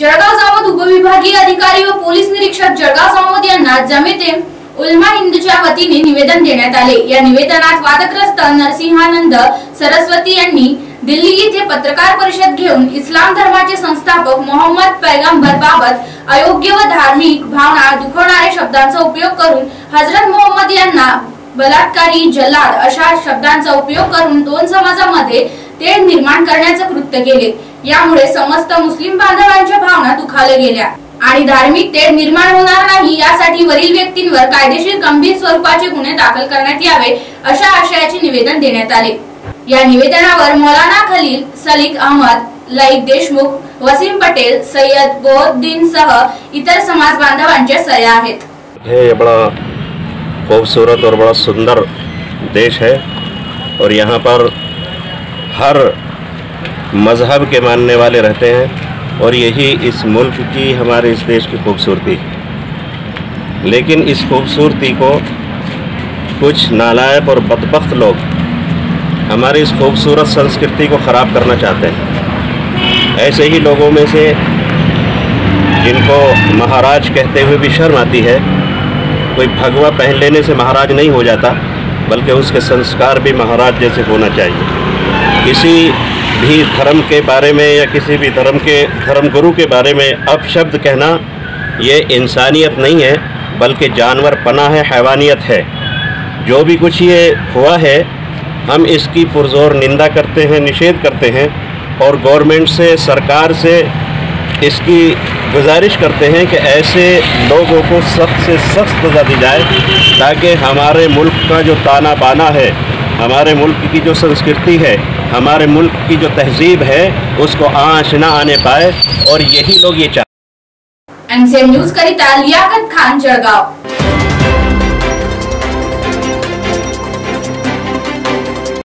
जळगाव जामोद उपविभागीय अधिकारी व पोलीस निरीक्षक जळगाव जामोद यांना जमेते उलमा हिंदच्या वतीने निवेदन देण्यात आले. या निवेदनात वादग्रस्त नरसिंहानंद सरस्वती यांनी दिल्ली येथे पत्रकार परिषद घेऊन इस्लाम धर्माचे संस्थापक मोहम्मद पैगंबर बाबत अयोग्य व धार्मिक भावना दुखवणाऱ्या शब्दांचा उपयोग करून हजरत मोहम्मद यांना बलात्कारी जल्लाद अशा शब्दांचा उपयोग करून दोन समाजामध्ये ते निर्माण करण्याचं कृत्य केले. यामुळे समस्त मुस्लिम बांधवांच्या भावना दुखावल्या गेल्या. आणि धार्मिक तेढ निर्माण होणार नाही यासाठी वरील व्यक्तींवर कायदेशीर गंभीर स्वरूपाचे गुन्हे दाखल करण्यात यावे अशा आशयाचे निवेदन देण्यात आले. या निवेदनावर मौलाना खलील सलीक अहमद लईक देशमुख वसीम पटेल सय्यद बोद्दीन सह इतर समाज बांधवांच्या सह्या आहेत. हे बड़ा खूबसूरत और बड़ा सुंदर देश है और यहाँ पर हर मज़हब के मानने वाले रहते हैं और यही इस मुल्क की, हमारे इस देश की खूबसूरती। लेकिन इस खूबसूरती को कुछ नालायक और बदबख्त लोग हमारी इस खूबसूरत संस्कृति को ख़राब करना चाहते हैं ऐसे ही लोगों में से जिनको महाराज कहते हुए भी शर्म आती है, कोई भगवा पहन लेने से महाराज नहीं हो जाता, बल्कि उसके संस्कार भी महाराज जैसे होना चाहिए किसी भी धर्म के बारे में या किसी भी धर्म के, धर्म गुरु के बारे में अपशब्द कहना, ये इंसानियत नहीं है, बल्कि जानवर पना है, हैवानियत है। जो भी कुछ ये हुआ है, हम इसकी पुरजोर निंदा करते हैं, निषेध करते हैं, और गवर्नमेंट से, सरकार से इसकी गुजारिश करते हैं कि ऐसे लोगों को सख्त से सख्त सज़ा दी जाए, ताकि हमारे मुल्क का जो ताना बाना है, हमारे मुल्क की जो संस्कृति है हमारे मुल्क की जो तहजीब है, उसको आँच ना आने पाए, और यही लोग ये चाहते हैं